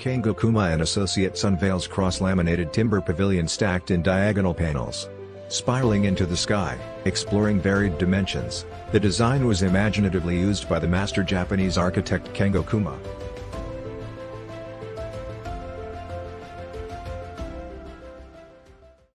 Kengo Kuma and Associates unveils cross-laminated timber pavilion stacked in diagonal panels. Spiraling into the sky, exploring varied dimensions, the design was imaginatively used by the master Japanese architect Kengo Kuma.